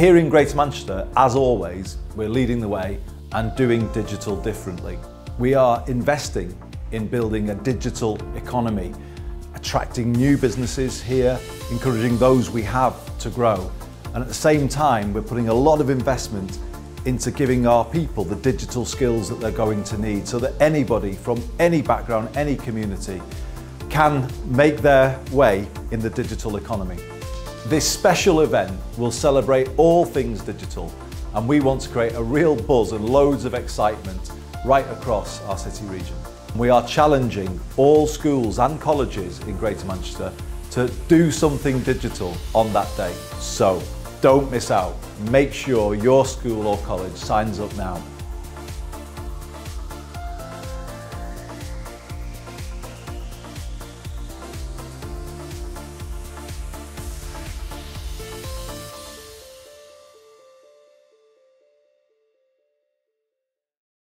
Here in Greater Manchester, as always, we're leading the way and doing digital differently. We are investing in building a digital economy, attracting new businesses here, encouraging those we have to grow. And at the same time, we're putting a lot of investment into giving our people the digital skills that they're going to need so that anybody from any background, any community can make their way in the digital economy. This special event will celebrate all things digital and we want to create a real buzz and loads of excitement right across our city region. We are challenging all schools and colleges in Greater Manchester to do something digital on that day. So don't miss out. Make sure your school or college signs up now.